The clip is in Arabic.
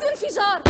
جايز انفجار.